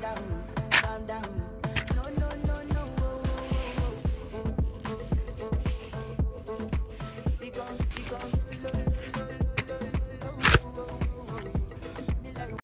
down.